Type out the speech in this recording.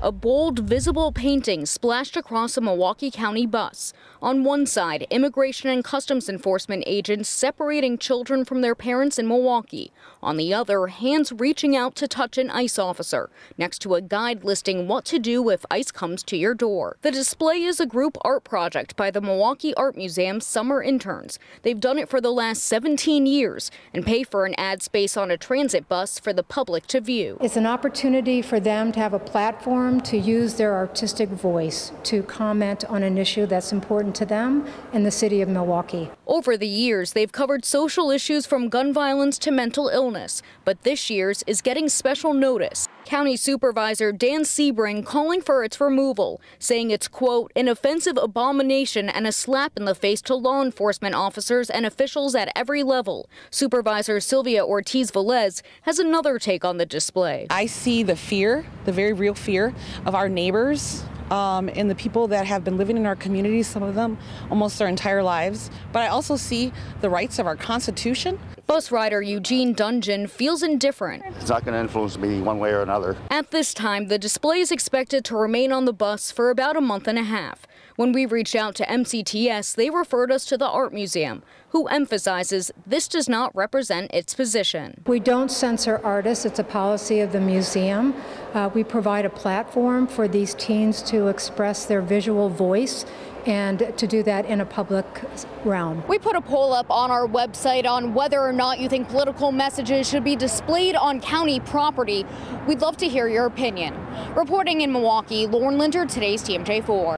A bold, visible painting splashed across a Milwaukee County bus. On one side, Immigration and Customs Enforcement agents separating children from their parents in Milwaukee. On the other, hands reaching out to touch an ICE officer, next to a guide listing what to do if ICE comes to your door. The display is a group art project by the Milwaukee Art Museum summer interns. They've done it for the last 17 years and pay for an ad space on a transit bus for the public to view. It's an opportunity for them to have a platform to use their artistic voice to comment on an issue that's important to them in the city of Milwaukee. Over the years, they've covered social issues from gun violence to mental illness, but this year's is getting special notice. County Supervisor Dan Sebring calling for its removal, saying it's, quote, an offensive abomination and a slap in the face to law enforcement officers and officials at every level. Supervisor Sylvia Ortiz Velez has another take on the display. I see the fear, the very real fear of our neighbors um, and the people that have been living in our communities, some of them almost their entire lives. But I also see the rights of our Constitution. Bus rider Eugene Dungeon feels indifferent. It's not going to influence me one way or another. At this time, the display is expected to remain on the bus for about a month and a half. When we reached out to MCTS, they referred us to the Art Museum, who emphasizes this does not represent its position. We don't censor artists, it's a policy of the museum. Uh, we provide a platform for these teens to express their visual voice and to do that in a public realm. We put a poll up on our website on whether or not you think political messages should be displayed on county property. We'd love to hear your opinion. Reporting in Milwaukee, Lauren Linder, today's TMJ4.